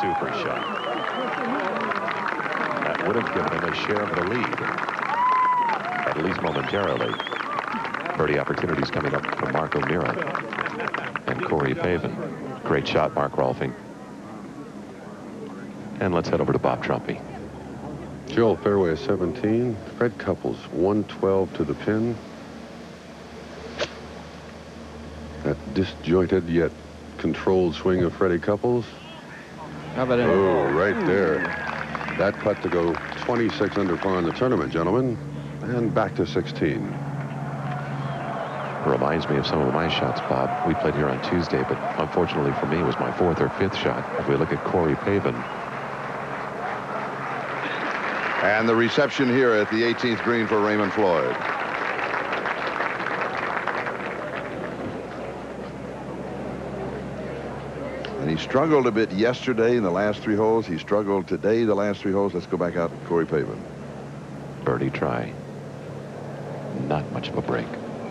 super shot. That would have given him a share of the lead, at least momentarily. Birdie opportunities coming up for Mark O'Meara and Corey Pavin. Great shot, Mark Rolfing. And let's head over to Bob Trumpy. Joel fairway 17. Fred Couples 112 to the pin. That disjointed yet controlled swing of Freddie Couples. How about it? Oh, right there. That putt to go 26 under par in the tournament, gentlemen. And back to 16. Reminds me of some of my shots, Bob. We played here on Tuesday, but unfortunately for me, it was my fourth or fifth shot. If we look at Corey Pavin, And the reception here at the 18th green for Raymond Floyd. Struggled a bit yesterday in the last three holes. He struggled today the last three holes. Let's go back out Corey Pavin. birdie try. Not much of a break.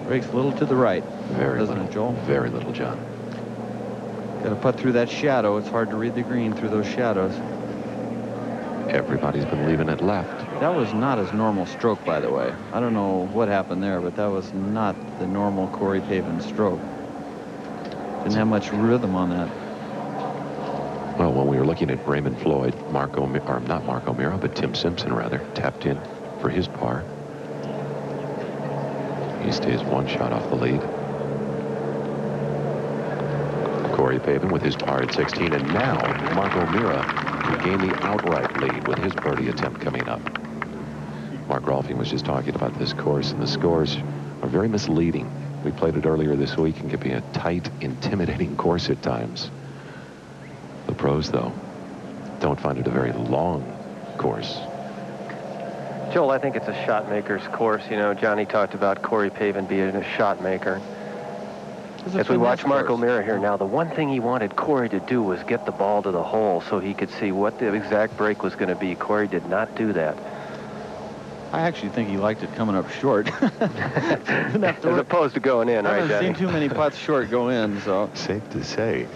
Breaks a little to the right. Very Doesn't little. it, Joel? Very little, John. Got to putt through that shadow. It's hard to read the green through those shadows. Everybody's been leaving it left. That was not his normal stroke, by the way. I don't know what happened there, but that was not the normal Corey Pavin stroke. Didn't have much rhythm on that. Well, when we were looking at Raymond Floyd, O'Meara, or not Mark O'Meara, but Tim Simpson, rather, tapped in for his par. He stays one shot off the lead. Corey Pavin with his par at 16, and now Mark O'Meara to gain the outright lead with his birdie attempt coming up. Mark Rolfing was just talking about this course, and the scores are very misleading. We played it earlier this week and can be a tight, intimidating course at times. The pros, though, don't find it a very long course. Joel, I think it's a shot maker's course. You know, Johnny talked about Corey Pavin being a shot maker. It's As we watch Mark course. O'Meara here now, the one thing he wanted Corey to do was get the ball to the hole so he could see what the exact break was going to be. Corey did not do that. I actually think he liked it coming up short. Didn't have to As opposed to going in, I right, haven't Johnny? seen too many putts short go in, so Safe to say.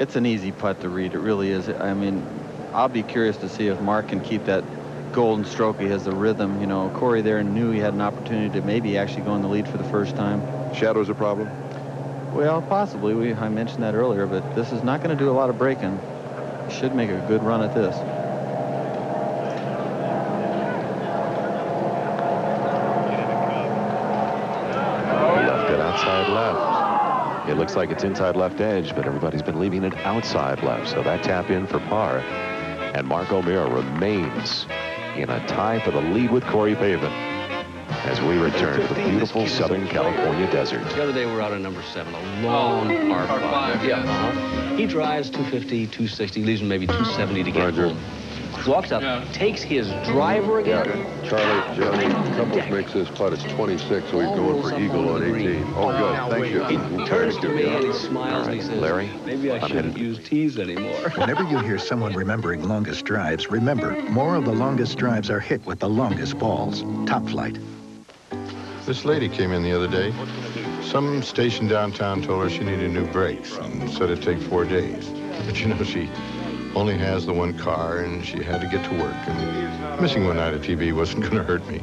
It's an easy putt to read. It really is. I mean, I'll be curious to see if Mark can keep that golden stroke. He has the rhythm. You know, Corey there knew he had an opportunity to maybe actually go in the lead for the first time. Shadow's a problem? Well, possibly. We I mentioned that earlier, but this is not going to do a lot of breaking. Should make a good run at this. Left it outside left. It looks like it's inside left edge, but everybody's been leaving it outside left. So that tap in for par. And Mark O'Meara remains in a tie for the lead with Corey Pavin as we return to the beautiful Southern California desert. The other day we were out on number seven, a long par five. Yeah. Uh-huh. He drives 250, 260, leaves him maybe 270 to get Roger. home. Walks up, takes his driver again. Yeah. Charlie, ah, Johnny, Couples makes this putt. It's 26, so he's going for eagle on 18. Oh, good. Thank you. He turns to me and he smiles and he says, Larry, maybe I I'm shouldn't headed- use tees anymore. Whenever you hear someone remembering longest drives, remember, more of the longest drives are hit with the longest balls. Top Flight. This lady came in the other day. Some station downtown told her she needed new brakes and said it'd take four days. But you know, she only has the one car and she had to get to work. And missing one night of TV wasn't going to hurt me.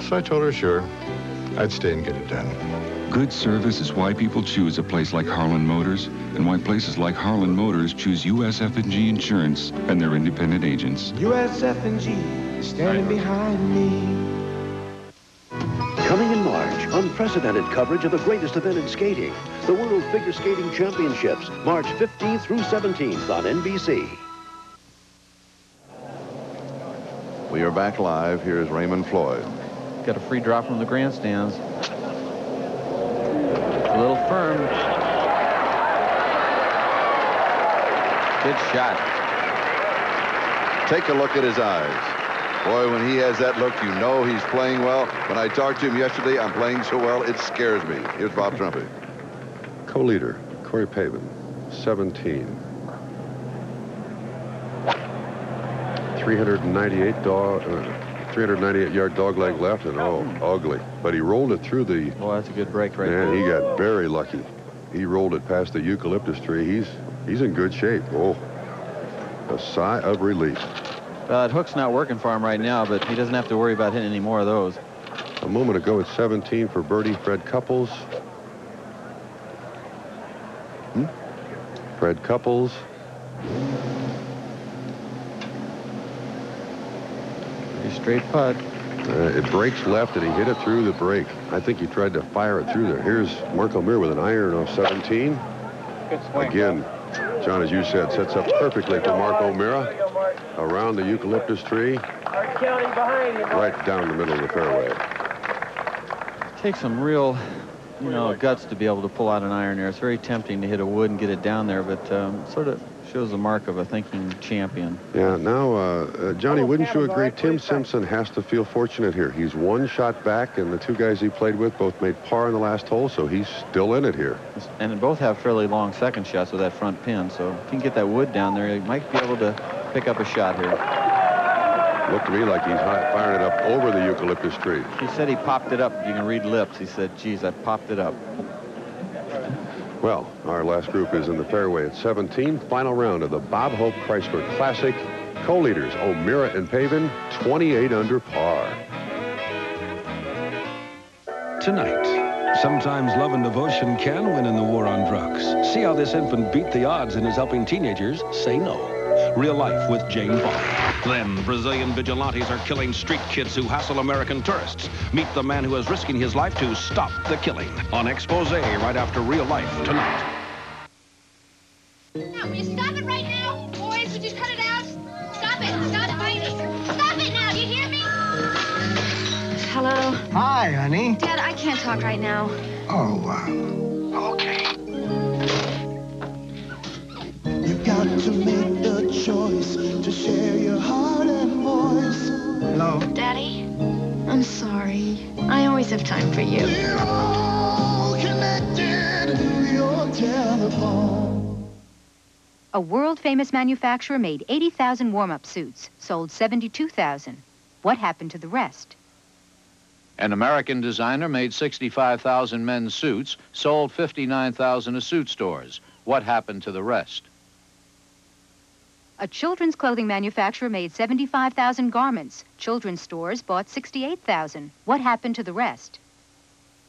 So I told her, sure, I'd stay and get it done. Good service is why people choose a place like Harlan Motors and why places like Harlan Motors choose USF&G Insurance and their independent agents. USF&G is standing behind me. Coming in March, unprecedented coverage of the greatest event in skating, the World Figure Skating Championships, March 15th through 17th on NBC. We are back live. Here's Raymond Floyd. Got a free drop from the grandstands. A little firm. Good shot. Take a look at his eyes. Boy, when he has that look, you know he's playing well. When I talked to him yesterday, I'm playing so well, it scares me. Here's Bob Trumpy. Co-leader, Corey Pavin, 17. 398 dog, uh, 398 yard dog leg left, and oh, ugly. But he rolled it through the. Well, that's a good break right Man, there. he got very lucky. He rolled it past the eucalyptus tree. He's he's in good shape. Oh, A sigh of relief. Well, that hook's not working for him right now, but he doesn't have to worry about hitting any more of those. A moment ago at 17 for birdie, Fred Couples. Hmm? Fred Couples. Pretty straight putt. Uh, it breaks left, and he hit it through the break. I think he tried to fire it through there. Here's Mark O'Meara with an iron off 17. Again, John, as you said, sets up perfectly for Mark O'Meara. Around the eucalyptus tree. Right down the middle of the fairway. Takes some real, you know, guts to be able to pull out an iron there. It's very tempting to hit a wood and get it down there, but um, sort of shows the mark of a thinking champion. Yeah, now, uh, uh, Johnny, wouldn't you agree Tim Simpson has to feel fortunate here? He's one shot back, and the two guys he played with both made par in the last hole, so he's still in it here. And both have fairly long second shots with that front pin, so if he can get that wood down there, he might be able to pick up a shot here. Looked to me like he's firing it up over the eucalyptus tree. He said he popped it up. You can read lips. He said, geez, I popped it up. Well, our last group is in the fairway at 17. Final round of the Bob Hope Chrysler Classic. Co-leaders O'Meara and Pavin, 28 under par. Tonight, sometimes love and devotion can win in the war on drugs. See how this infant beat the odds and is helping teenagers say no. Real life with Jane Fonda. Then Brazilian vigilantes are killing street kids who hassle American tourists. Meet the man who is risking his life to stop the killing on Expose right after Real Life tonight. Now, will you stop it right now? Boys, would you cut it out? Stop it. Stop fighting. Stop it now. Do you hear me? Hello? Hi, honey. Dad, I can't talk right now. Oh, uh, okay. You've got to make Daddy, I'm sorry. I always have time for you. We're all connected through your telephone. A world-famous manufacturer made 80,000 warm-up suits, sold 72,000. What happened to the rest? An American designer made 65,000 men's suits, sold 59,000 at suit stores. What happened to the rest? A children's clothing manufacturer made 75,000 garments. Children's stores bought 68,000. What happened to the rest?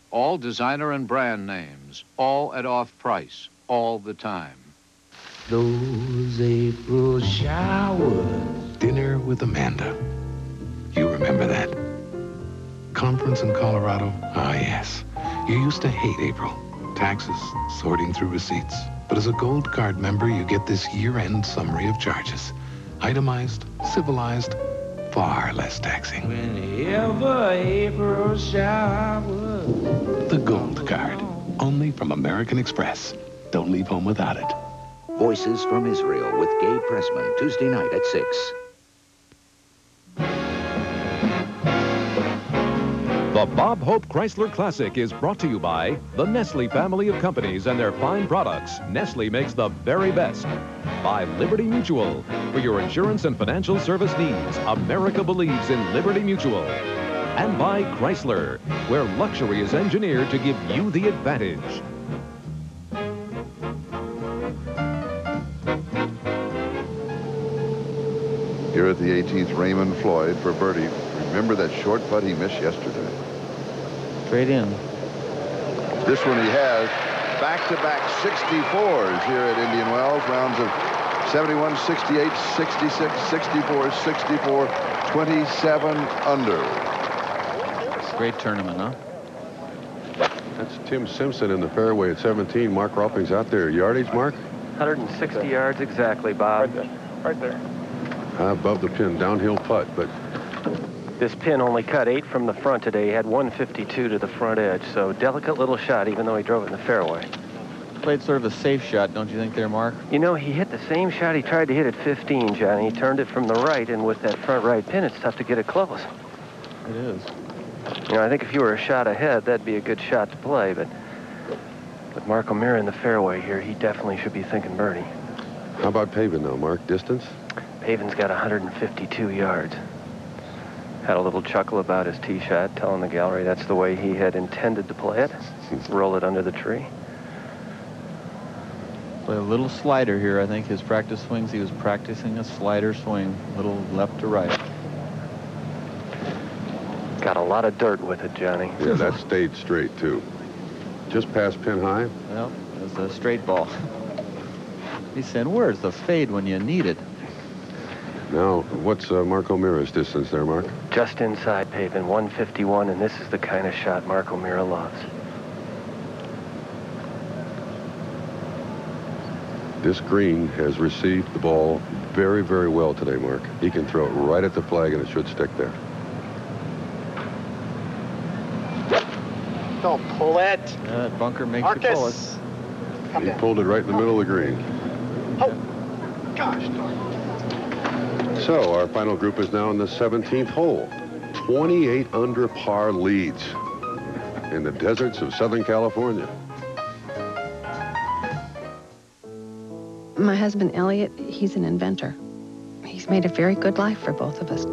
All designer and brand names, all at off price, all the time. Those April showers. Dinner with Amanda. You remember that? Conference in Colorado? Ah, yes. You used to hate April. Taxes, sorting through receipts. But as a Gold Card member, you get this year-end summary of charges. Itemized, civilized, far less taxing. Whenever April showers. The Gold Card. Only from American Express. Don't leave home without it. Voices from Israel with Gabe Pressman, Tuesday night at 6. The Bob Hope Chrysler Classic is brought to you by the Nestle family of companies and their fine products. Nestle makes the very best. By Liberty Mutual. For your insurance and financial service needs, America believes in Liberty Mutual. And by Chrysler, where luxury is engineered to give you the advantage. Here at the 18th, Raymond Floyd for birdie. Remember that short putt he missed yesterday? Straight in. This one he has back-to-back 64s here at Indian Wells. Rounds of 71, 68, 66, 64, 64, 27 under. Great tournament, huh? That's Tim Simpson in the fairway at 17. Mark Rolfing's out there. Yardage, Mark? 160 yards exactly, Bob. Right there. Right there. Above the pin, downhill putt, but this pin only cut eight from the front today. He had 152 to the front edge, so delicate little shot, even though he drove it in the fairway. Played sort of a safe shot, don't you think there, Mark? You know, he hit the same shot he tried to hit at 15, Johnny. He turned it from the right, and with that front right pin, it's tough to get it close. It is. You know, I think if you were a shot ahead, that'd be a good shot to play, but with Mark O'Meara in the fairway here, he definitely should be thinking birdie. How about Pavin, though, Mark? Distance? Pavin's got 152 yards. Had a little chuckle about his tee shot, telling the gallery that's the way he had intended to play it. Roll it under the tree. Play a little slider here. I think his practice swings, he was practicing a slider swing, little left to right. Got a lot of dirt with it, Johnny. Yeah, that stayed straight, too. Just past pin high. Well, it was a straight ball. He's saying, where's the fade when you need it? Now, what's uh, Mark O'Meara's distance there, Mark? Just inside Pavin, 151, and this is the kind of shot Mark O'Meara loves. This green has received the ball very, very well today, Mark. He can throw it right at the flag, and it should stick there. Don't pull it. Yeah, that bunker makes Marcus. you pull it. Come he down. pulled it right in the middle of the green. Oh, gosh darn. So our final group is now in the 17th hole. 28 under par leads in the deserts of Southern California. My husband, Elliot, he's an inventor. He's made a very good life for both of us.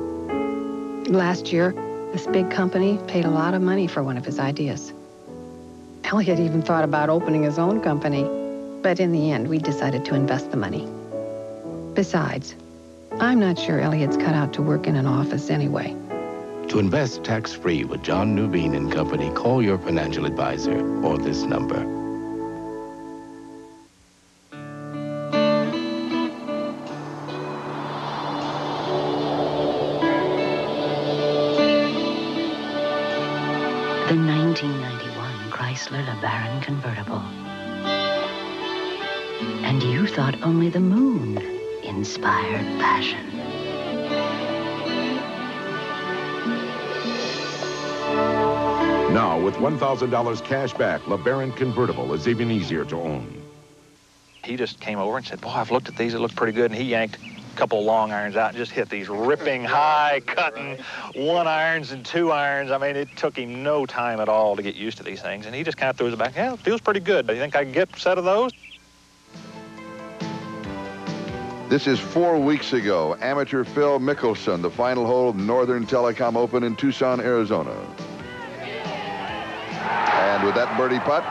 Last year, this big company paid a lot of money for one of his ideas. Elliot even thought about opening his own company, but in the end, we decided to invest the money. Besides, I'm not sure Elliot's cut out to work in an office anyway. To invest tax-free with John Nuveen and Company, call your financial advisor or this number. The 1991 Chrysler LeBaron convertible. And you thought only the moon inspired passion. Now, with $1,000 cash back, LeBaron Convertible is even easier to own. He just came over and said, boy, I've looked at these, it look pretty good. And he yanked a couple long irons out and just hit these ripping, high cutting one irons and two irons. I mean, it took him no time at all to get used to these things. And he just kind of threw his back, yeah, it feels pretty good. Do you think I can get a set of those? This is four weeks ago. Amateur Phil Mickelson, the final hole of Northern Telecom Open in Tucson, Arizona. And with that birdie putt,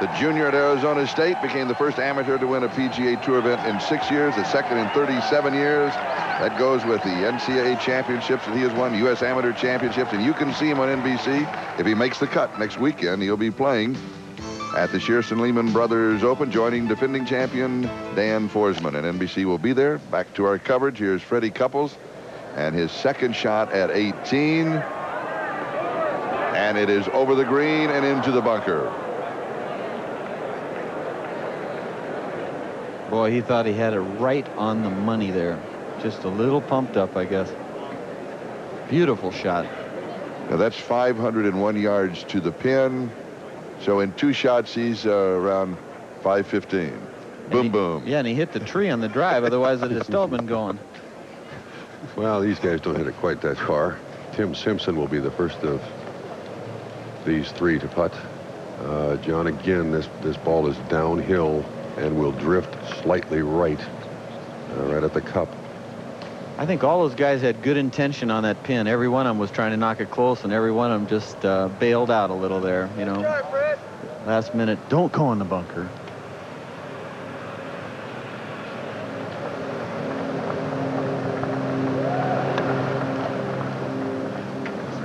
the junior at Arizona State became the first amateur to win a PGA Tour event in six years, the second in 37 years. That goes with the NCAA championships that he has won, U.S. Amateur championships, and you can see him on NBC. If he makes the cut next weekend, he'll be playing at the Shearson Lehman Brothers Open, joining defending champion Dan Forsman. And NBC will be there. Back to our coverage. Here's Freddie Couples and his second shot at 18. And it is over the green and into the bunker. Boy, he thought he had it right on the money there. Just a little pumped up, I guess. Beautiful shot. Now that's 501 yards to the pin. So in two shots, he's uh, around 515. Boom, he- boom. Yeah, and he hit the tree on the drive. Otherwise, it'd have still been going. Well, these guys don't hit it quite that far. Tim Simpson will be the first of these three to putt. Uh, John, again, this, this ball is downhill and will drift slightly right, uh, right at the cup. I think all those guys had good intention on that pin. Every one of them was trying to knock it close, and every one of them just uh, bailed out a little there, you know. Last minute, don't go in the bunker.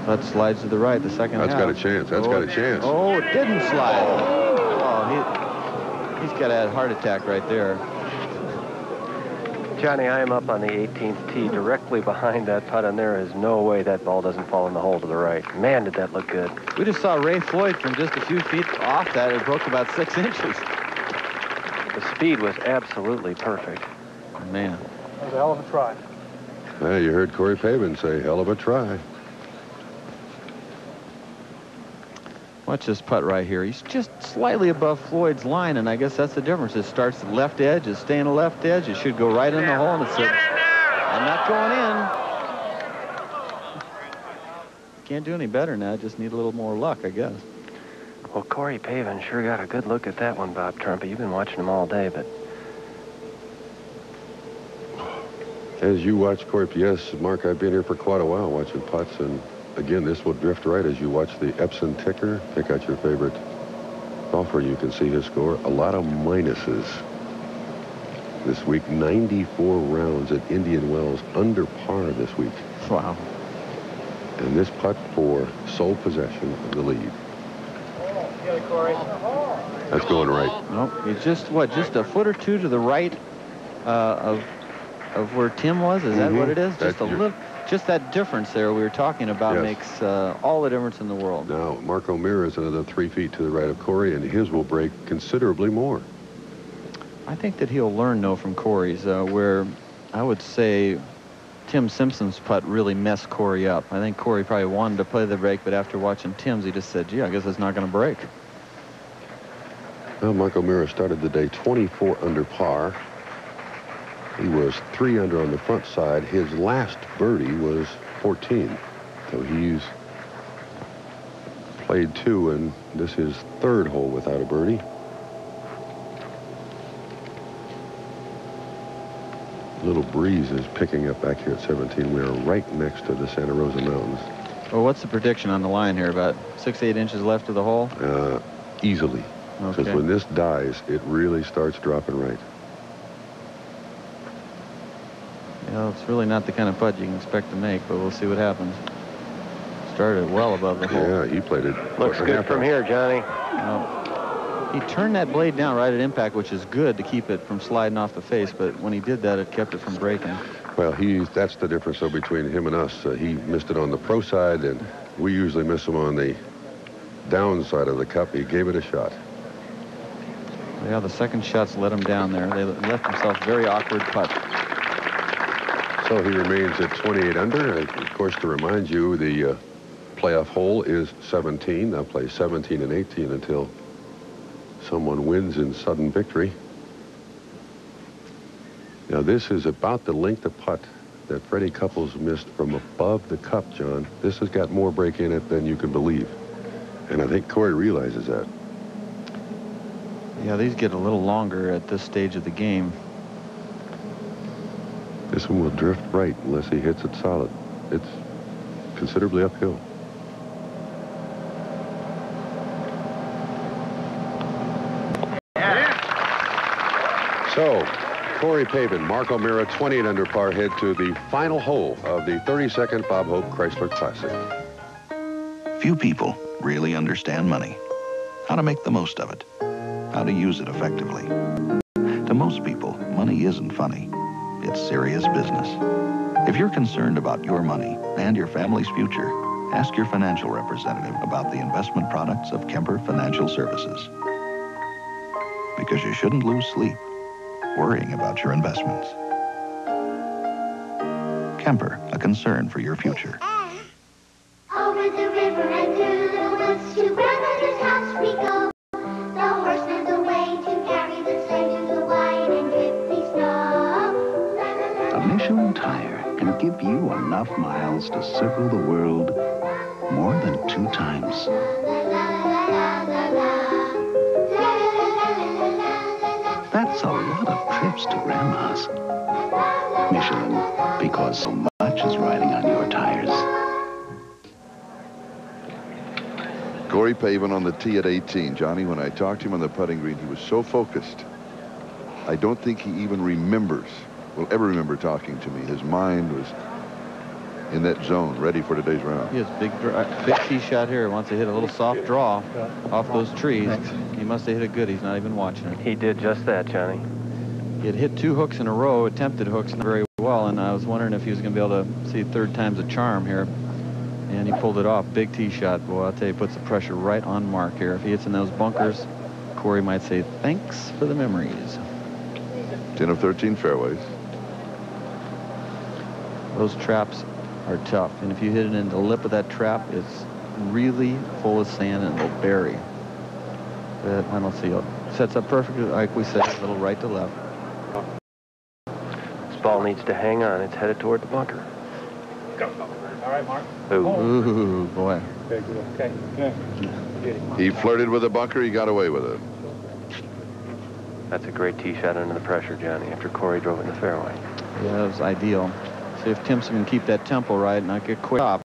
That slides to the right, the second That's half. got a chance. That's oh, got a chance. Oh, it didn't slide. Oh, he, he's got a heart attack right there. Johnny, I am up on the 18th tee directly behind that putt, and there is no way that ball doesn't fall in the hole to the right. Man, did that look good. We just saw Ray Floyd from just a few feet off that. It broke about six inches. The speed was absolutely perfect. Man. That was a hell of a try. Yeah, you heard Corey Pavin say, hell of a try. Watch this putt right here. He's just slightly above Floyd's line, and I guess that's the difference. It starts at the left edge, it's staying the left edge. It should go right in the hole, and it's a, I'm not going in. Can't do any better now. Just need a little more luck, I guess. Well, Corey Pavin sure got a good look at that one, Bob Trumpy. You've been watching him all day, but As you watch Corey, yes, Mark, I've been here for quite a while watching putts, and again, this will drift right as you watch the Epson ticker. Pick out your favorite golfer. You can see his score. A lot of minuses this week. 94 rounds at Indian Wells, under par this week. Wow. And this putt for sole possession of the lead. That's going right. Nope. He's just what? Just a foot or two to the right uh, of of where Tim was. Is that Mhm. what it is? That's Just a your- little. Just that difference there we were talking about Yes. makes uh, all the difference in the world. Now, Mark O'Meara is another three feet to the right of Corey, and his will break considerably more. I think that he'll learn though from Corey's, uh, where I would say Tim Simpson's putt really messed Corey up. I think Corey probably wanted to play the break, but after watching Tim's, he just said, "Gee, I guess it's not going to break." Well, Mark O'Meara started the day 24 under par. He was three under on the front side. His last birdie was 14. So he's played two, and this is third hole without a birdie. Little breeze is picking up back here at 17. We are right next to the Santa Rosa Mountains. Well, what's the prediction on the line here? About six, eight inches left of the hole. Uh, easily. Because Okay. when this dies, it really starts dropping right. You it's really not the kind of putt you can expect to make, but we'll see what happens. Started well above the hole. Yeah, he played it. Looks foot and a good from here, Johnny. He turned that blade down right at impact, which is good to keep it from sliding off the face, but when he did that, it kept it from breaking. Well, he that's the difference though between him and us. Uh, he missed it on the pro side, and we usually miss him on the down side of the cup. He gave it a shot. Yeah, the second shots let him down there. They left themselves very awkward putt. So he remains at 28 under. And of course, to remind you, the uh, playoff hole is 17. They'll play 17 and 18 until someone wins in sudden victory. Now, this is about the length of putt that Freddie Couples missed from above the cup, John. This has got more break in it than you can believe. And I think Corey realizes that. Yeah, these get a little longer at this stage of the game. This one will drift right unless he hits it solid. It's considerably uphill. So, Corey Pavin, Mark O'Meara, 28 under par, head to the final hole of the 32nd Bob Hope Chrysler Classic. Few people really understand money, how to make the most of it, how to use it effectively. To most people, money isn't funny. It's serious business. If you're concerned about your money and your family's future, ask your financial representative about the investment products of Kemper Financial Services. Because you shouldn't lose sleep worrying about your investments. Kemper, a concern for your future. Enough miles to circle the world more than two times. That's a lot of trips to Grandma's. Michelin, because so much is riding on your tires. Corey Pavin on the tee at 18. Johnny, when I talked to him on the putting green, he was so focused. I don't think he even remembers, will ever remember talking to me. His mind was in that zone, ready for today's round. He has big, uh, big tee shot here. Wants to hit a little soft draw off those trees. He must have hit it good. He's not even watching it. He did just that, Johnny. He had hit two hooks in a row, attempted hooks not very well, and I was wondering if he was going to be able to see third time's a charm here. And he pulled it off. Big tee shot. Boy, I'll tell you, puts the pressure right on Mark here. If he hits in those bunkers, Corey might say, thanks for the memories. 10 of 13 fairways. Those traps are tough. And if you hit it in the lip of that trap, it's really full of sand and it'll bury. But I don't see it. Sets up perfectly, like we said, a little right to left. This ball needs to hang on. It's headed toward the bunker. All right, Mark. Ooh, boy. Okay, good. Okay. Good. He flirted with the bunker. He got away with it. That's a great tee shot under the pressure, Johnny, after Corey drove it in the fairway. Yeah, that was ideal. See if Timpson can keep that tempo right and not get quick up.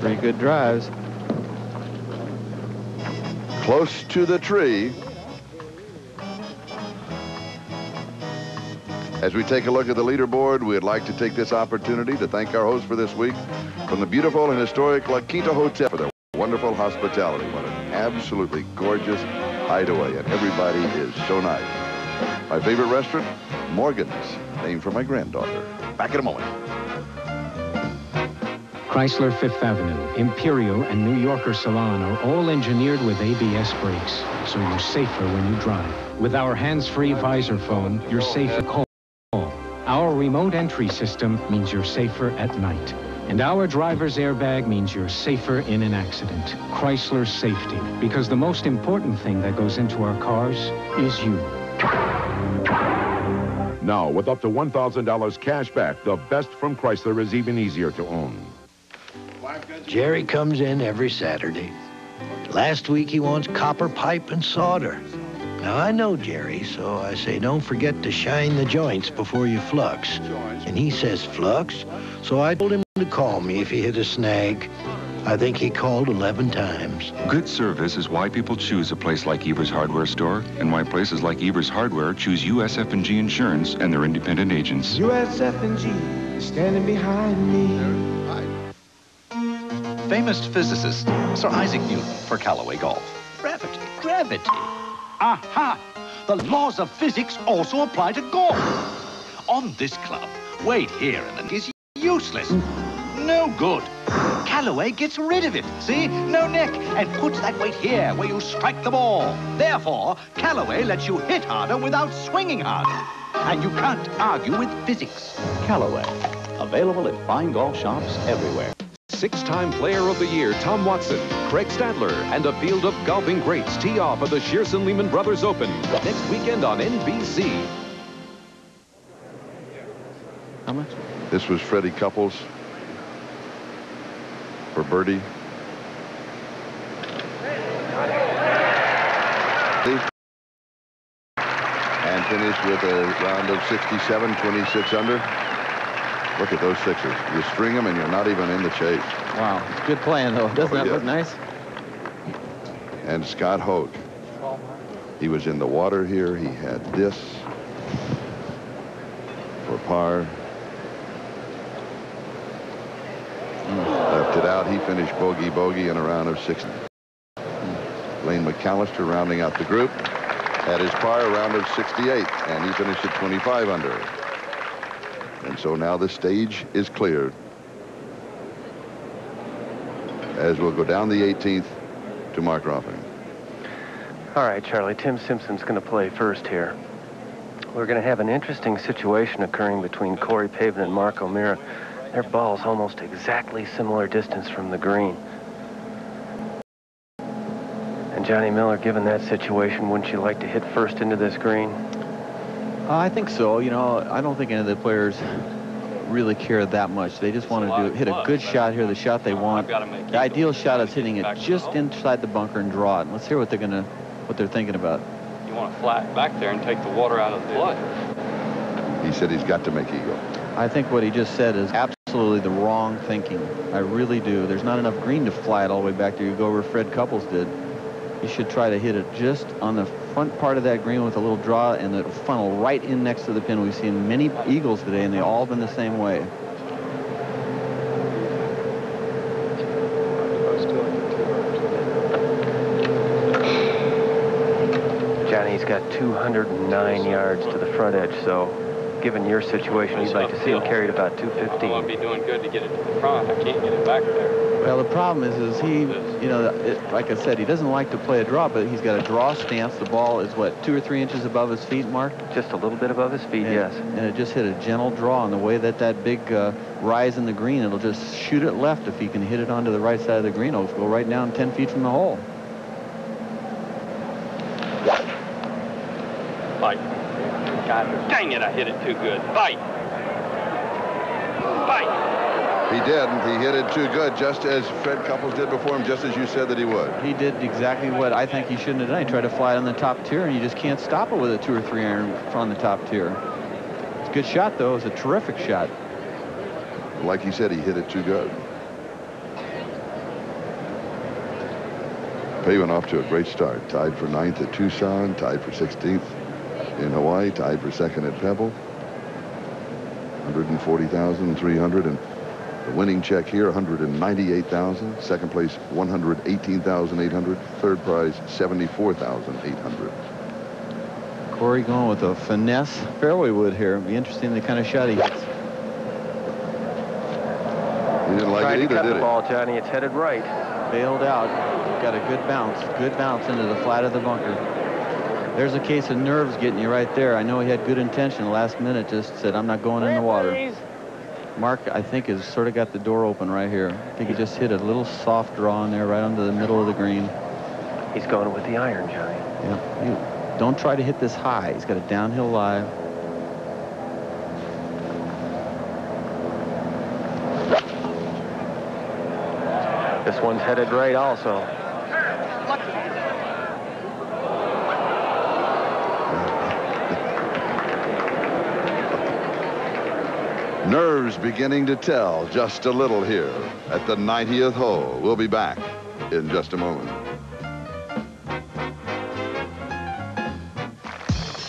Pretty good drives. Close to the tree. As we take a look at the leaderboard, we'd like to take this opportunity to thank our host for this week from the beautiful and historic La Quinta Hotel for their wonderful hospitality. What an absolutely gorgeous hideaway, and everybody is so nice. My favorite restaurant, Morgan's, named for my granddaughter. Back in a moment. Chrysler Fifth Avenue, Imperial, and New Yorker Salon are all engineered with ABS brakes, so you're safer when you drive. With our hands-free visor phone, you're safer call. Our remote entry system means you're safer at night. And our driver's airbag means you're safer in an accident. Chrysler safety, because the most important thing that goes into our cars is you. Now, with up to $1,000 cash back, the best from Chrysler is even easier to own. Jerry comes in every Saturday. Last week he wants copper pipe and solder. Now I know Jerry, so I say don't forget to shine the joints before you flux. And he says flux, so I told him to call me if he hit a snag. I think he called 11 times. Good service is why people choose a place like Evers Hardware Store and why places like Evers Hardware choose USF&G Insurance and their independent agents. USF&G is standing behind me. Famous physicist Sir Isaac Newton for Callaway Golf. Gravity, gravity. Aha! The laws of physics also apply to golf. On this club, weight here and is useless. No good. Callaway gets rid of it, see? No neck, and puts that weight here where you strike the ball. Therefore, Callaway lets you hit harder without swinging harder. And you can't argue with physics. Callaway. Available at fine golf shops everywhere. Six-time Player of the Year Tom Watson, Craig Stadler, and a field of golfing greats tee off at the Shearson Lehman Brothers Open next weekend on NBC. How much? This was Freddie Couples for birdie. And finished with a round of 67, 26 under. Look at those sixes. You string them and you're not even in the chase. Wow, it's good playing though. Oh, Doesn't Oh, that yeah. look nice? And Scott Hoch. He was in the water here. He had this for par. Left it out. He finished bogey bogey in a round of 60. Lane McCallister rounding out the group. Had his par a round of 68, and he finished at 25 under. And so now the stage is cleared. As we'll go down the 18th to Mark Rolfing. All right, Charlie, Tim Simpson's going to play first here. We're going to have an interesting situation occurring between Corey Pavin and Mark O'Meara. Their ball's almost exactly similar distance from the green. And Johnny Miller, given that situation, wouldn't you like to hit first into this green? Uh, I think so. You know, I don't think any of the players really care that much. They just want to do hit a good shot here, the shot they want. The ideal shot is hitting it just inside the bunker and draw it. Let's hear what they're gonna, what they're thinking about. You want to flat back there and take the water out of the He said he's got to make eagle. I think what he just said is absolutely the wrong thinking. I really do. There's not enough green to fly it all the way back there. You go where Fred Couples did. You should try to hit it just on the front part of that green with a little draw and the funnel right in next to the pin. We've seen many eagles today, and they've all been the same way. Johnny's got 209 yards to the front edge, so given your situation, you'd like to see him carried about I want to be doing good to get it to the front. I can't get it back there. Well, the problem is, is he, you know, it, like I said, he doesn't like to play a draw, but he's got a draw stance. The ball is, what, two or three inches above his feet, Mark? Just a little bit above his feet, and, yes. And it just hit a gentle draw. And the way that that big uh, rise in the green, it'll just shoot it left. If he can hit it onto the right side of the green, it'll go right down 10 feet from the hole. Bite. God dang it, I hit it too good. Bite. Bite. He did. He hit it too good, just as Fred Couples did before him, just as you said that he would. He did exactly what I think he shouldn't have done. He tried to fly it on the top tier, and you just can't stop it with a two or three iron on the top tier. It's a good shot, though. It was a terrific shot. Like he said, he hit it too good. Pavin off to a great start. Tied for ninth at Tucson, tied for 16th in Hawaii, tied for second at Pebble. 140,300 and the winning check here 198,000. Second place 118,800. Third prize 74,800. Corey going with a finesse fairway wood here. It'll be interesting the kind of shot he hits. He didn't like Tried it to either, cut did the he? ball, Johnny. It's headed right. Bailed out. Got a good bounce. Good bounce into the flat of the bunker. There's a case of nerves getting you right there. I know he had good intention. Last minute just said, I'm not going in the water. Mark, I think, has sort of got the door open right here. I think he just hit a little soft draw in there right under the middle of the green. He's going with the iron, Johnny. Yeah. You don't try to hit this high. He's got a downhill lie. This one's headed right also. Nerves beginning to tell just a little here at the 90th hole. We'll be back in just a moment.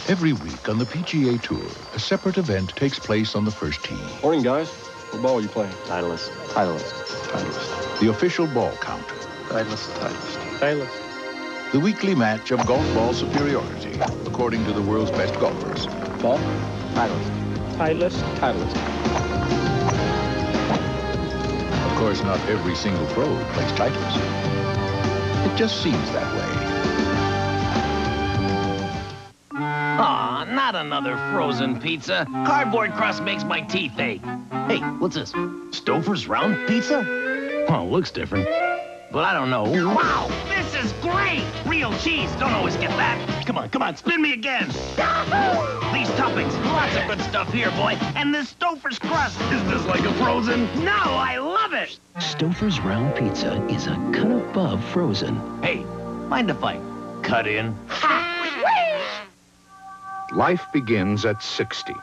Every week on the PGA Tour, a separate event takes place on the first tee. Morning, guys. What ball are you playing? Titleist. Titleist. Titleist. The official ball count. Titleist. Titleist. Titleist. The weekly match of golf ball superiority, according to the world's best golfers. Ball? Titleist. Titleist. Titleist. Course, not every single pro plays Titleist. It just seems that way. Aw, not another frozen pizza. Cardboard crust makes my teeth ache. Hey, what's this? Stouffer's round pizza? Oh, looks different. But I don't know. Wow, this is great! Real cheese, don't always get that. Come on, come on, spin me again. These toppings, lots of good stuff here, boy. And this Stouffer's crust. Is this like a frozen? No, I love it! Stouffer's round pizza is a cut above frozen. Hey, mind if I cut in? Life Begins at 60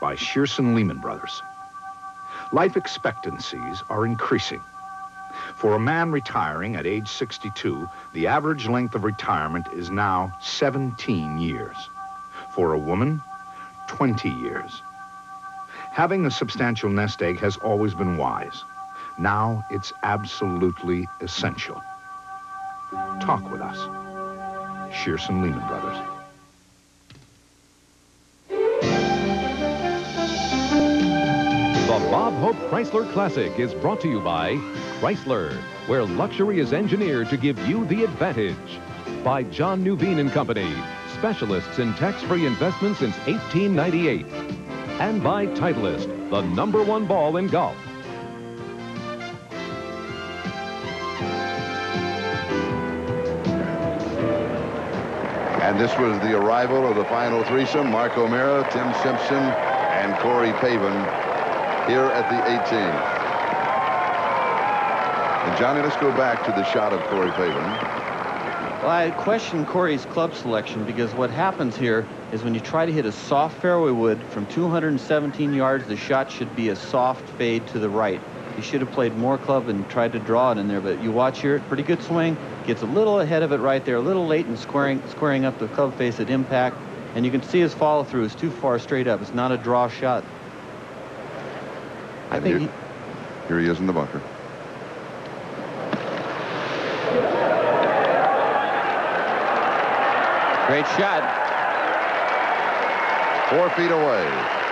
by Shearson Lehman Brothers. Life expectancies are increasing. For a man retiring at age 62, the average length of retirement is now 17 years. For a woman, 20 years. Having a substantial nest egg has always been wise. Now it's absolutely essential. Talk with us. Shearson Lehman Brothers. The Bob Hope Chrysler Classic is brought to you by Chrysler, where luxury is engineered to give you the advantage. By John Nuveen and Company, specialists in tax-free investment since 1898. And by Titleist, the number one ball in golf. And this was the arrival of the final threesome, Mark O'Meara, Tim Simpson, and Corey Pavin here at the 18th. And Johnny, let's go back to the shot of Corey Pavin. Well, I question Corey's club selection because what happens here is when you try to hit a soft fairway wood from 217 yards, the shot should be a soft fade to the right. He should have played more club and tried to draw it in there, but you watch here, pretty good swing, gets a little ahead of it right there, a little late in squaring, squaring up the club face at impact, and you can see his follow through is too far straight up. It's not a draw shot. I And think here, here he is in the bunker. Great shot. Four feet away.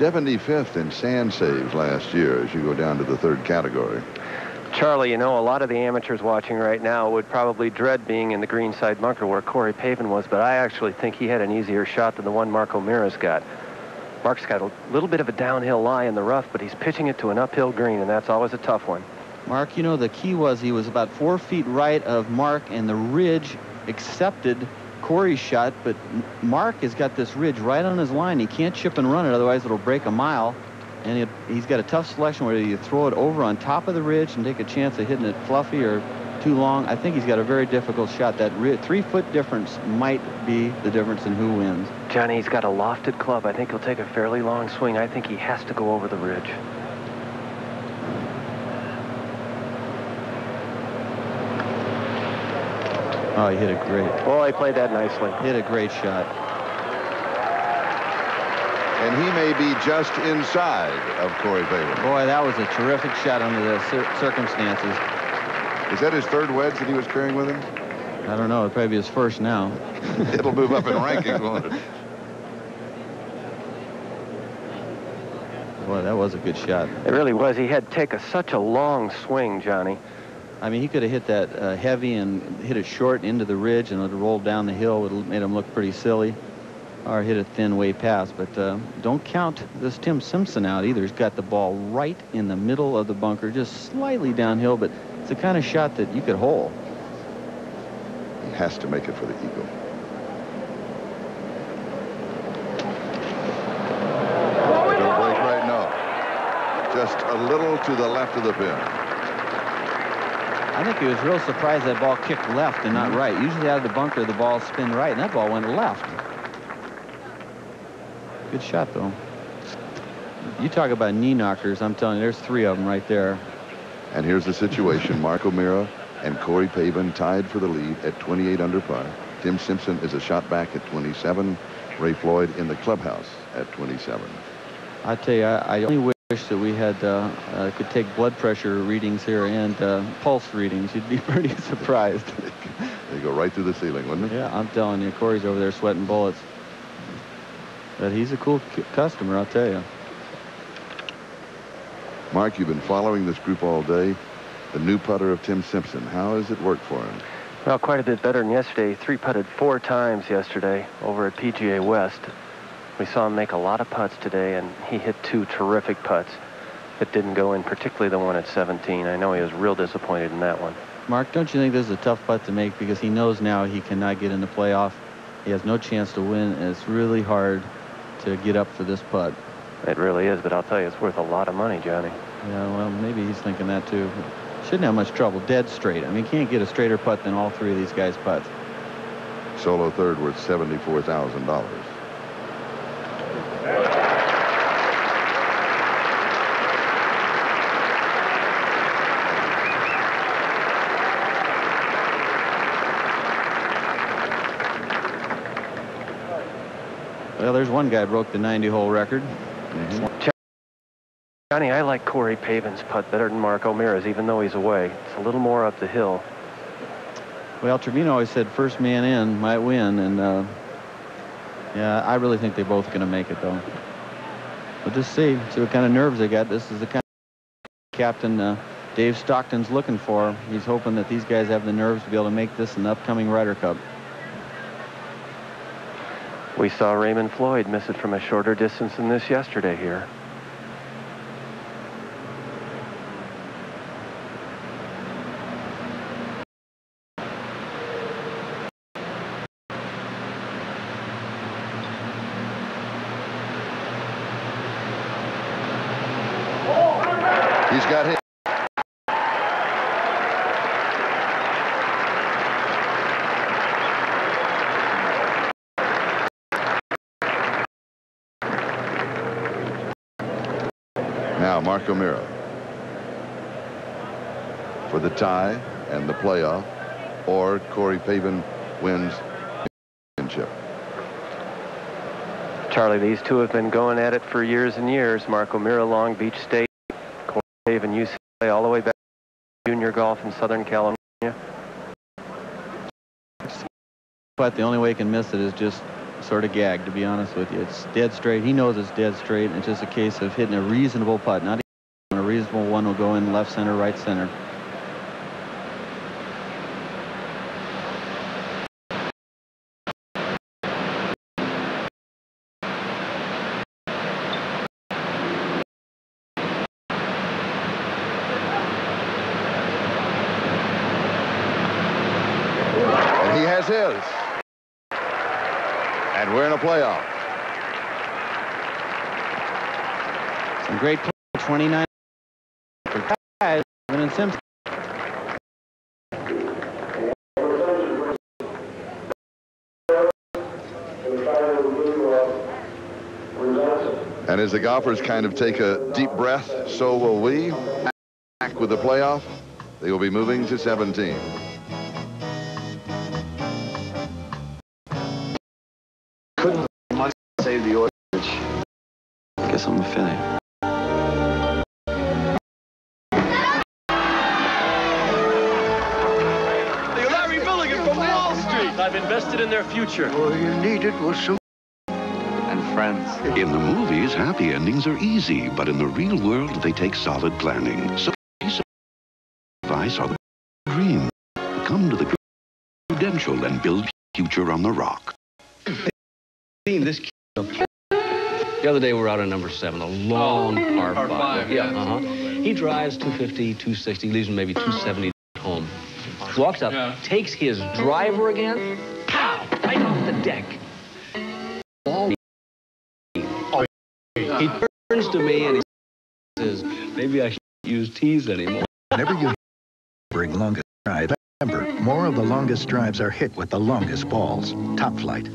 Seventy-fifth in sand saves last year as you go down to the third category. Charlie, you know, a lot of the amateurs watching right now would probably dread being in the greenside bunker where Corey Pavin was, but I actually think he had an easier shot than the one Mark O'Meara's got. Mark's got a little bit of a downhill lie in the rough, but he's pitching it to an uphill green, and that's always a tough one. Mark, you know, the key was he was about four feet right of Mark, and the ridge accepted Corey's shot, but Mark has got this ridge right on his line. He can't chip and run it, otherwise it'll break a mile. and he, he's got a tough selection where you throw it over on top of the ridge and take a chance of hitting it fluffy or too long. I think he's got a very difficult shot. That three-foot difference might be the difference in who wins. Johnny, he's got a lofted club. I think he'll take a fairly long swing. I think he has to go over the ridge. Oh, he hit a great. Oh, he played that nicely. Hit a great shot. And he may be just inside of Corey Pavin. Boy, that was a terrific shot under the cir circumstances. Is that his third wedge that he was carrying with him? I don't know. It'll probably be his first now. It'll move up in rankings, won't it? Boy, that was a good shot. It really was. He had to take a, such a long swing, Johnny. I mean, he could have hit that uh, heavy and hit it short into the ridge and it rolled down the hill. It would have made him look pretty silly. Or hit it thin way past. But uh, don't count this Tim Simpson out either. He's got the ball right in the middle of the bunker, just slightly downhill, but it's the kind of shot that you could hole. He has to make it for the eagle. Break right now. Just a little to the left of the pin. I think he was real surprised that ball kicked left and not mm-hmm. right. Usually out of the bunker, the ball spin right, and that ball went left. Good shot, though. You talk about knee knockers. I'm telling you, there's three of them right there. And here's the situation. Mark O'Meara and Corey Pavin tied for the lead at 28 under par. Tim Simpson is a shot back at 27. Ray Floyd in the clubhouse at 27. I tell you, I, I only wish that we had uh, uh, could take blood pressure readings here and uh, pulse readings. You'd be pretty surprised. they go right through the ceiling, wouldn't it? Yeah, I'm telling you, Corey's over there sweating bullets. But he's a cool customer, I'll tell you. Mark, you've been following this group all day. The new putter of Tim Simpson. How has it worked for him? Well, quite a bit better than yesterday. Three putted four times yesterday over at PGA West. We saw him make a lot of putts today, and he hit two terrific putts that didn't go in, particularly the one at 17. I know he was real disappointed in that one. Mark, don't you think this is a tough putt to make because he knows now he cannot get in the playoff? He has no chance to win, and it's really hard to get up for this putt. It really is, but I'll tell you, it's worth a lot of money, Johnny. Yeah, well, maybe he's thinking that too. Shouldn't have much trouble. Dead straight. I mean, can't get a straighter putt than all three of these guys' putts. Solo third worth $74,000. There's one guy broke the 90-hole record. Mm -hmm. Johnny, I like Corey Pavin's putt better than Mark O'Meara's, even though he's away. It's a little more up the hill. Well, Trevino always said first man in might win, and uh, yeah, I really think they're both going to make it, though. We'll just see, see what kind of nerves they got. This is the kind of captain uh, Dave Stockton's looking for. He's hoping that these guys have the nerves to be able to make this an upcoming Ryder Cup. We saw Raymond Floyd miss it from a shorter distance than this yesterday here. He's got hit. Now, Mark O'Meara for the tie and the playoff, or Corey Pavin wins championship. Charlie, these two have been going at it for years and years. Mark O'Meara, Long Beach State, Corey Pavin, UCLA, all the way back to junior golf in Southern California. But the only way he can miss it is just sort of gag, to be honest with you. It's dead straight. He knows it's dead straight, and it's just a case of hitting a reasonable putt. Not a reasonable one will go in left center, right center. And he has his. And we're in a playoff. And great play, 29 for guys, and Simpson. And as the golfers kind of take a deep breath, so will we. Back with the playoff, they will be moving to 17. Couldn't save the orange. Guess I'm a failure. Larry Milligan from Wall Street. I've invested in their future. All you needed was some and friends. In the movies, happy endings are easy, but in the real world, they take solid planning. So, piece of advice are the dream. Come to the Prudential and build future on the rock. Seen this the other day we were out on number seven, a long Oh, par, par five, yeah. Uh-huh. He drives 250, 260, leaves him maybe 270 at home. Walks up, Yeah. takes his driver again, pow, right off the deck. He turns to me and he says, maybe I shouldn't use tees anymore. Whenever you bring longest drive, remember, more of the longest drives are hit with the longest balls. Top flight.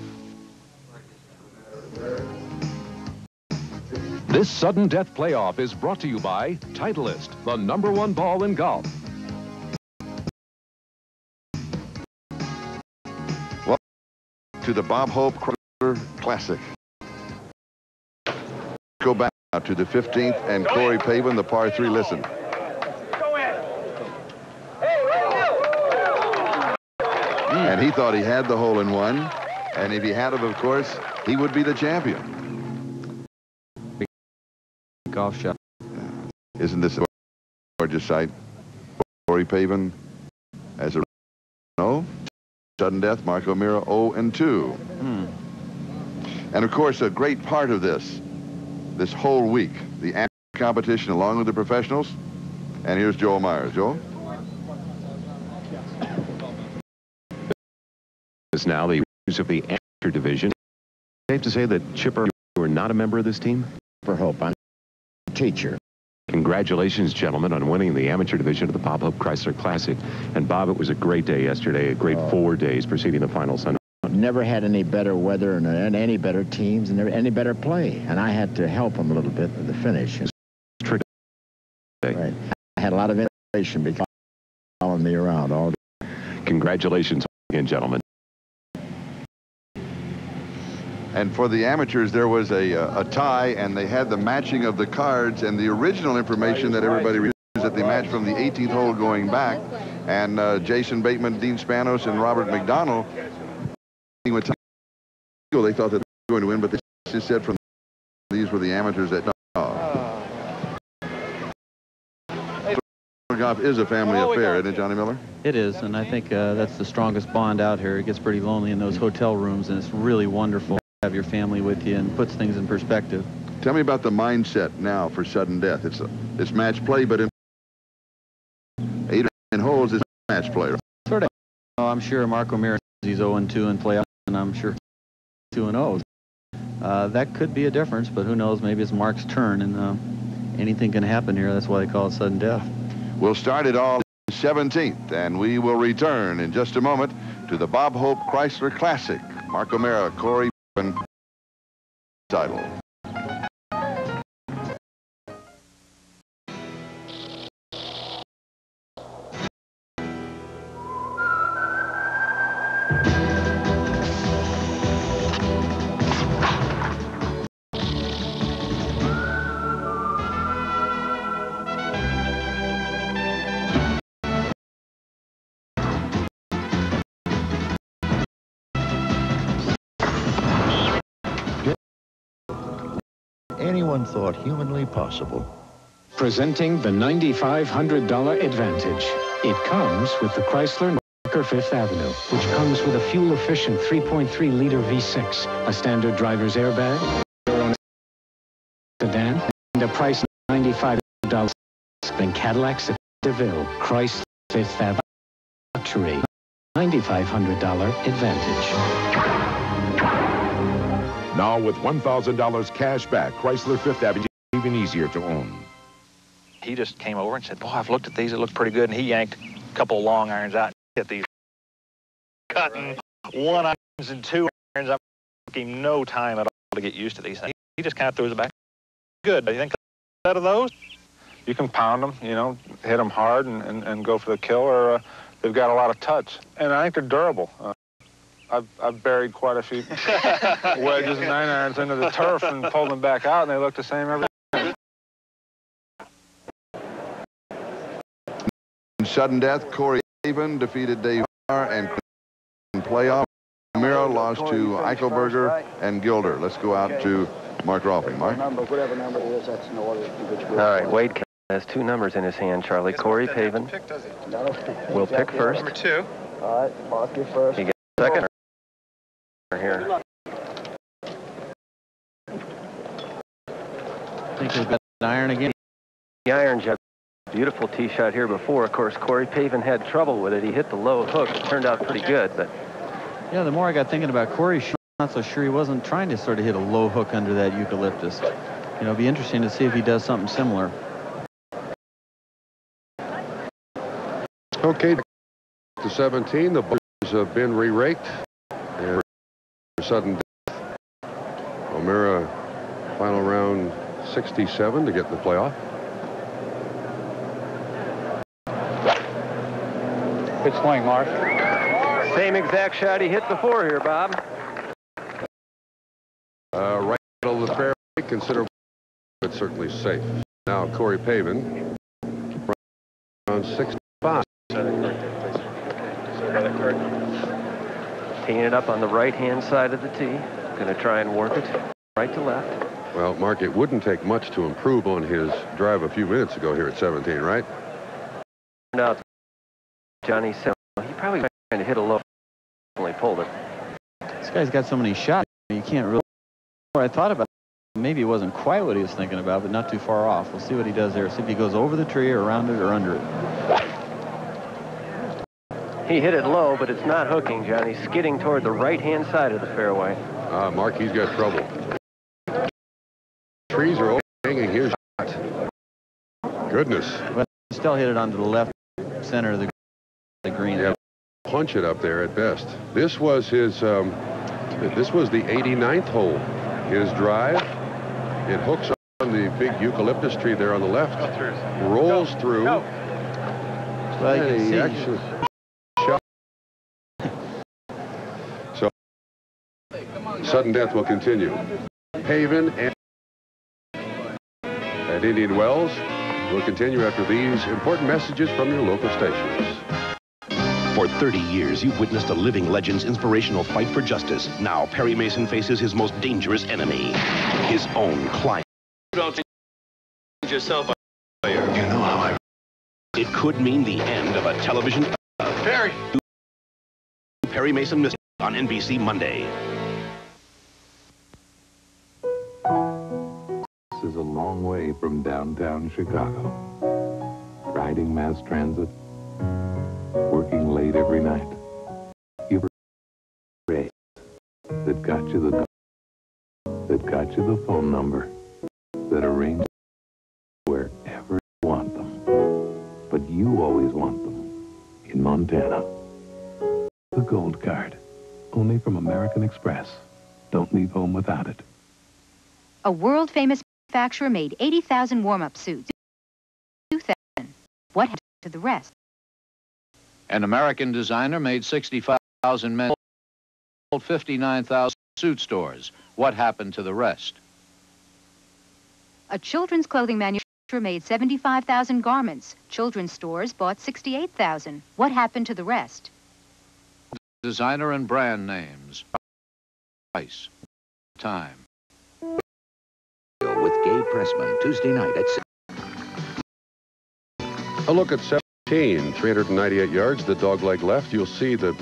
This sudden death playoff is brought to you by Titleist, the number one ball in golf. Welcome to the Bob Hope Chrysler Classic. Go back now to the 15th and Corey Pavin, the par three. Listen. Go in. And he thought he had the hole in one. And if he had it, of course, he would be the champion. Golf shot. Isn't this a gorgeous sight? Corey Pavin as a no. Sudden death, Mark O'Meara 0 and 2. Hmm. And of course, a great part of this, this whole week, the amateur competition along with the professionals. And here's Joel Myers. Joel? is now the winners of the amateur division. Safe to say that Chipper, you are not a member of this team? For Hope, I'm a teacher. Congratulations, gentlemen, on winning the amateur division of the Bob Hope Chrysler Classic. And Bob, it was a great day yesterday, a great oh. four days preceding the final Sunday. Never had any better weather and, and any better teams and any better play. And I had to help them a little bit with the finish. Trick. Right. I had a lot of inspiration because following me around all day. Congratulations again, gentlemen. And for the amateurs, there was a, a, a tie, and they had the matching of the cards and the original information that everybody reviews at the match from the 18th hole going back. And uh, Jason Bateman, Dean Spanos, and Robert McDonald, they thought that they were going to win, but they just said from these were the amateurs that. Golf is a family affair, isn't it, Johnny Miller? It is, and I think uh, that's the strongest bond out here. It gets pretty lonely in those hotel rooms, and it's really wonderful to have your family with you and puts things in perspective. Tell me about the mindset now for sudden death. It's a, it's match play, but in eight or nine holes is match play. Sort of. Oh, I'm sure Mark O'Meara he's 0-2 in playoffs, and I'm sure 2 and 0. Uh, that could be a difference, but who knows? Maybe it's Mark's turn, and uh, anything can happen here. That's why they call it sudden death. We'll start it all 17th, and we will return in just a moment to the Bob Hope Chrysler Classic. Mark O'Meara, Corey Pavin, title. Anyone thought humanly possible. Presenting the $9,500 Advantage. It comes with the Chrysler New Yorker Fifth Avenue, which comes with a fuel-efficient 3.3-liter V6, a standard driver's airbag, sedan, and a price of $95 than Cadillac's at DeVille. Chrysler Fifth Avenue. Luxury. $9,500 Advantage. Now with $1,000 cash back, Chrysler Fifth Avenue even easier to own. He just came over and said, boy, I've looked at these. It look pretty good. And he yanked a couple of long irons out and hit these. Cutting one irons and two irons. I'm taking no time at all to get used to these things. He just kind of threw his back. Good. Do you think out of those? You can pound them, you know, hit them hard and, and, and go for the kill, or uh, they've got a lot of touch. And I think they're durable. Uh, I've, I've buried quite a few wedges and nine irons into the turf and pulled them back out, and they look the same every time. Sudden death, Corey Pavin defeated Dave Marr and in playoff. Miro lost to Eichelberger and Gilder. Let's go out to Mark Rolfing. Mark? Number, whatever number it is, that's in order. All right, Wade has two numbers in his hand, Charlie. Corey Pavin will pick first. Number two. All right, Mark, you first. He gets second I think got an iron again. The iron jet. Beautiful tee shot here before. Of course, Corey Pavin had trouble with it. He hit the low hook. It turned out pretty good, but Yeah, the more I got thinking about Corey, I'm not so sure he wasn't trying to sort of hit a low hook under that eucalyptus. You know, it'd be interesting to see if he does something similar. Okay, to 17, the boys have been re-raked. And sudden death. O'Meara, final round 67 to get in the playoff. Good swing, Mark. same exact shot he hit before here, Bob. Uh, right middle of the fairway, considerable, but certainly safe. Now Corey Pavin, round 65. Teeing it up on the right-hand side of the tee. Going to try and work it right to left. Well, Mark, it wouldn't take much to improve on his drive a few minutes ago here at 17, right? Turned out Johnny Sim, he probably trying to hit a low. Only pulled it. This guy's got so many shots, you can't really. What I thought about, maybe it wasn't quite what he was thinking about, but not too far off. We'll see what he does there. See if he goes over the tree or around it or under it. He hit it low, but it's not hooking, Johnny. Skidding toward the right-hand side of the fairway. Uh, Mark, he's got trouble. Trees are overhanging his shot. Goodness. But still hit it onto the left center of the, the green. Yeah, punch it up there at best. This was his, um, this was the 89th hole. His drive, it hooks on the big eucalyptus tree there on the left, rolls through. Well, you and can he see- actually shot. So, sudden death will continue. Pavin and at Indian Wells will continue after these important messages from your local stations. For 30 years, you've witnessed a living legend's inspirational fight for justice. Now, Perry Mason faces his most dangerous enemy, his own client. Don't change yourself. You know how I... It could mean the end of a television... Perry! Perry Mason Mystery on NBC Monday. Is a long way from downtown Chicago. Riding mass transit, working late every night. You've raised that got you the that got you the phone number that arranged wherever you want them. But you always want them in Montana. The Gold Card, only from American Express. Don't leave home without it. A world-famous manufacturer made 80,000 warm-up suits. 2,000. What happened to the rest? An American designer made 65,000 men, sold 59,000 suit stores. What happened to the rest? A children's clothing manufacturer made 75,000 garments. Children's stores bought 68,000. What happened to the rest? Designer and brand names. Price. Time. With Gabe Pressman, Tuesday night at 6. A look at 17, 398 yards, the dogleg left. You'll see the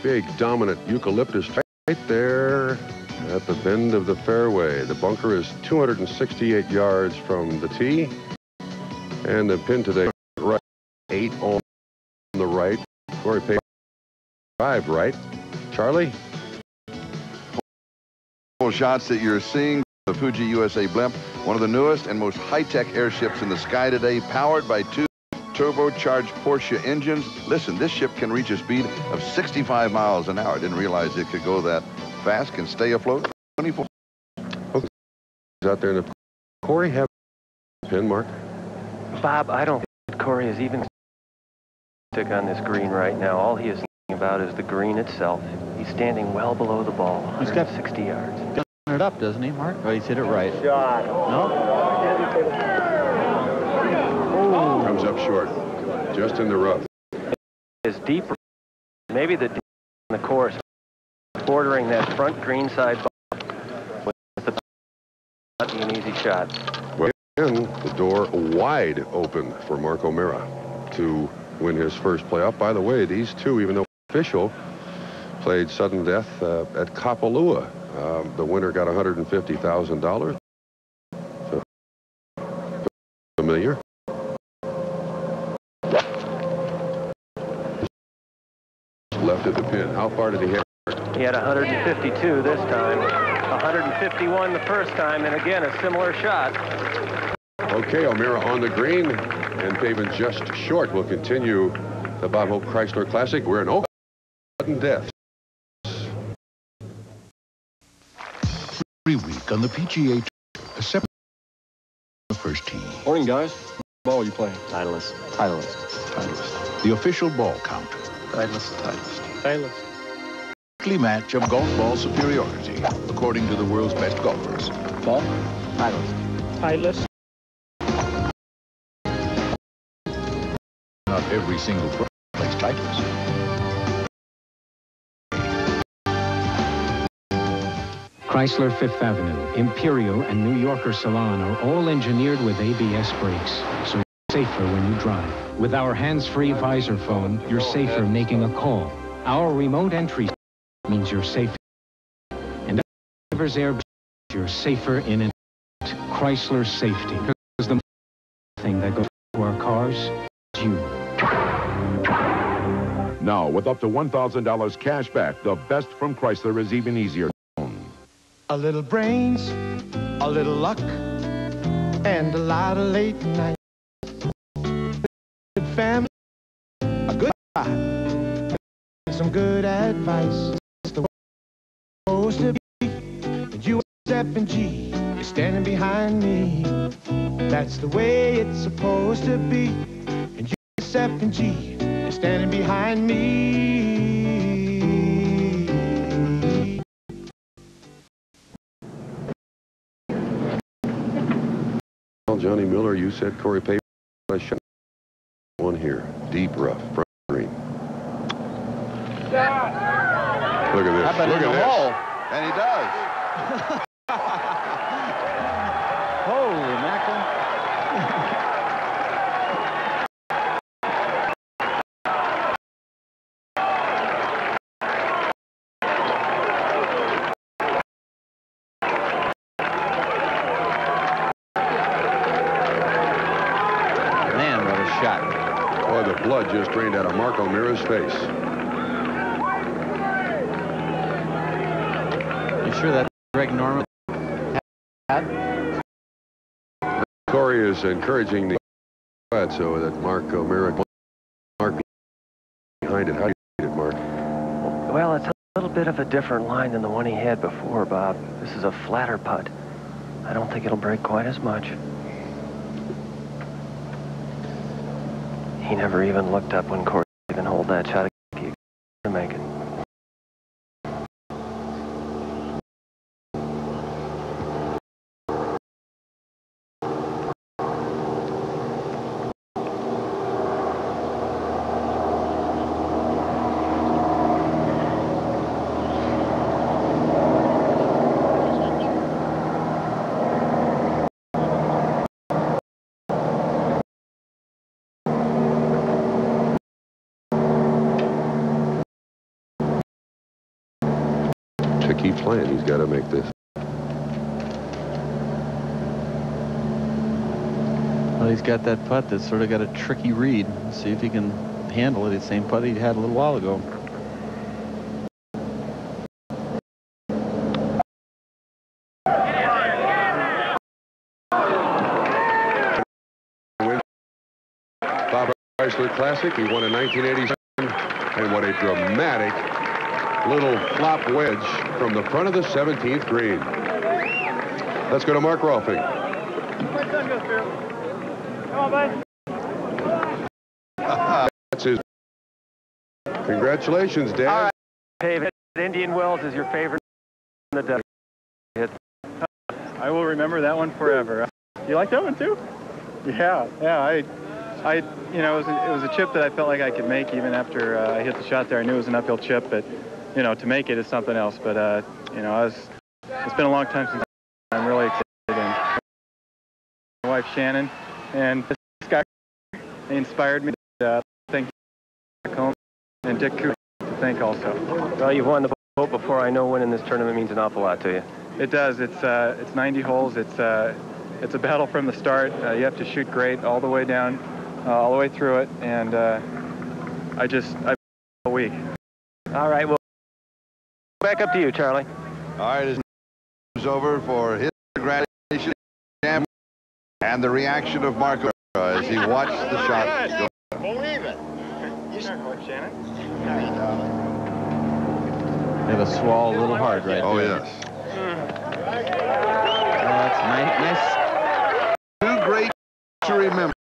big dominant eucalyptus right there at the bend of the fairway. The bunker is 268 yards from the tee. And the pin today, right, eight on the right. Corey Pavin, five right. Charlie? shots that you're seeing the Fuji USA blimp one of the newest and most high-tech airships in the sky today, powered by two turbocharged Porsche engines. Listen, this ship can reach a speed of 65 miles an hour. I Didn't realize it could go that fast, can stay afloat for 24 out there in the Corey have a pin mark. Bob, I don't think Corey is even stick on this green right now. All he is thinking about is the green itself. He's standing well below the ball, He's got 60 yards. It up, doesn't he, Mark? Oh, he's hit it right. Shot. No? Comes up short, just in the rough. Is deep, maybe the deep in the course, bordering that front green side with the not be an easy shot. Well, again, the door wide open for Mark O'Meara to win his first playoff. By the way, these two, even though official, played sudden death uh, at Kapalua. Um, the winner got $150,000. So, familiar. Left of the pin. How far did he hit? He had 152 this time, 151 the first time, and again a similar shot. Okay, O'Meara on the green and pavement just short. We'll continue the Bob Hope Chrysler Classic. We're in Oak sudden death. Every week on the PGA Tour, a separate the first tee. Morning, guys. Ball you playing? Titleist. Titleist. Titleist. The official ball count. Titleist. Titleist. Titleist. Weekly match of golf ball superiority, according to the world's best golfers. Ball? Titleist. Titleist. Not every single pro plays Titleist. Chrysler Fifth Avenue, Imperial, and New Yorker Salon are all engineered with ABS brakes, so you're safer when you drive. With our hands-free visor phone, you're safer making a call. Our remote entry means you're safe. And driver's airbag, you're safer in an Chrysler safety. Because the thing that goes to our cars is you. Now, with up to $1,000 cash back, the best from Chrysler is even easier. A little brains, a little luck, and a lot of late nights. Good family, a good spot, and some good advice. It's the way it's supposed to be. And you F and G, you're standing behind me. That's the way it's supposed to be. And you F and G, you're standing behind me. Johnny Miller, you said Corey Pavement got shot. One here, deep rough, front green. Look at this. How about Look at the this. hole? And he does. Holy mackerel. Man, what a shot. Boy, just drained out of Mark O'Meara's face. You sure that's Greg Norman? Corey is encouraging the squad so that Mark O'Meara Mark behind it. How do you read it, Mark? Well, it's a little bit of a different line than the one he had before, Bob. This is a flatter putt. I don't think it'll break quite as much. He never even looked up when Corey even hold that shot to make keep playing, he's got to make this. Well, he's got that putt that's sort of got a tricky read. Let's see if he can handle it. The same putt he had a little while ago. Classic. He won in 1987, and what a dramatic little flop wedge from the front of the 17th green. Let's go to Mark Rolfing. That's his. Congratulations, Dad. All right, David. Indian Wells is your favorite in the duck hit. I will remember that one forever. You like that one too? Yeah, yeah. I, I, you know, it was, a, it was a chip that I felt like I could make even after uh, I hit the shot there. I knew it was an uphill chip, but you know, to make it is something else. But uh, you know, I was. It's been a long time since I'm really excited. And my wife Shannon and this guy they inspired me. To, uh, thank back home and Dick Cooper to thank also. Well, you've won the boat before. I know winning this tournament means an awful lot to you. It does. It's uh, it's 90 holes. It's uh, it's a battle from the start. Uh, you have to shoot great all the way down, uh, all the way through it, and uh, I just I all week. All right. Well, Back up to you, Charlie. All right, his is over for his congratulations and the reaction of Marco as he watched the shot. Go. Believe it. You know, Shannon. It'll swallow a little hard right oh, there. Oh, yes. Mm. Oh, that's nice. Too great to remember.